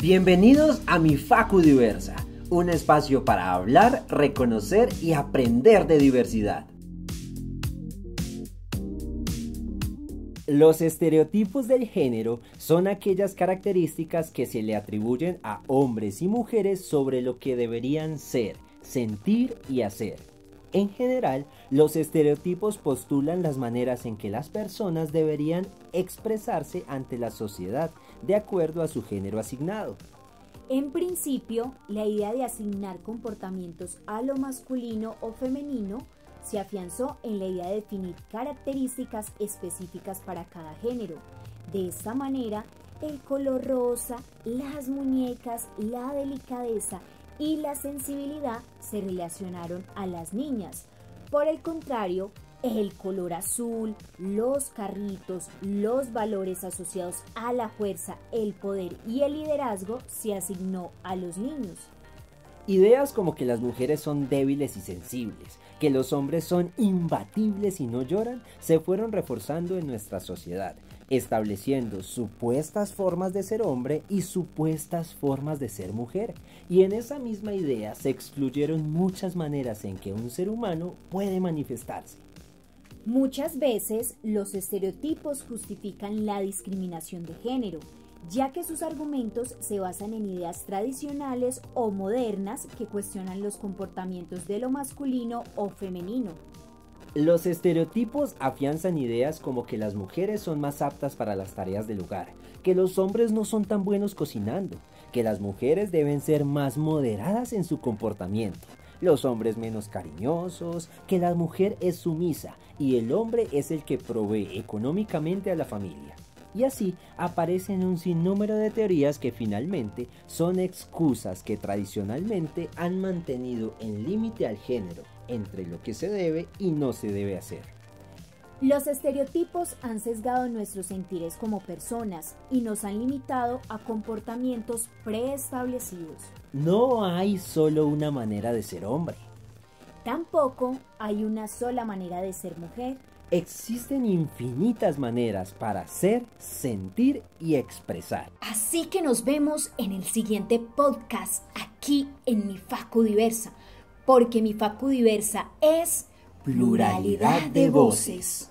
Bienvenidos a mi Facu Diversa, un espacio para hablar, reconocer y aprender de diversidad. Los estereotipos del género son aquellas características que se le atribuyen a hombres y mujeres sobre lo que deberían ser, sentir y hacer. En general, los estereotipos postulan las maneras en que las personas deberían expresarse ante la sociedad de acuerdo a su género asignado. En principio, la idea de asignar comportamientos a lo masculino o femenino se afianzó en la idea de definir características específicas para cada género. De esta manera, el color rosa, las muñecas, la delicadeza y la sensibilidad se relacionaron a las niñas. Por el contrario, el color azul, los carritos, los valores asociados a la fuerza, el poder y el liderazgo se asignó a los niños. Ideas como que las mujeres son débiles y sensibles, que los hombres son imbatibles y no lloran, se fueron reforzando en nuestra sociedad, estableciendo supuestas formas de ser hombre y supuestas formas de ser mujer. Y en esa misma idea se excluyeron muchas maneras en que un ser humano puede manifestarse. Muchas veces los estereotipos justifican la discriminación de género, ya que sus argumentos se basan en ideas tradicionales o modernas que cuestionan los comportamientos de lo masculino o femenino. Los estereotipos afianzan ideas como que las mujeres son más aptas para las tareas del hogar, que los hombres no son tan buenos cocinando, que las mujeres deben ser más moderadas en su comportamiento, los hombres menos cariñosos, que la mujer es sumisa y el hombre es el que provee económicamente a la familia. Y así aparecen un sinnúmero de teorías que finalmente son excusas que tradicionalmente han mantenido en límite al género entre lo que se debe y no se debe hacer. Los estereotipos han sesgado nuestros sentires como personas y nos han limitado a comportamientos preestablecidos. No hay solo una manera de ser hombre. Tampoco hay una sola manera de ser mujer. Existen infinitas maneras para ser, sentir y expresar. Así que nos vemos en el siguiente podcast aquí en Mi Facu Diversa, porque Mi Facu Diversa es pluralidad de voces.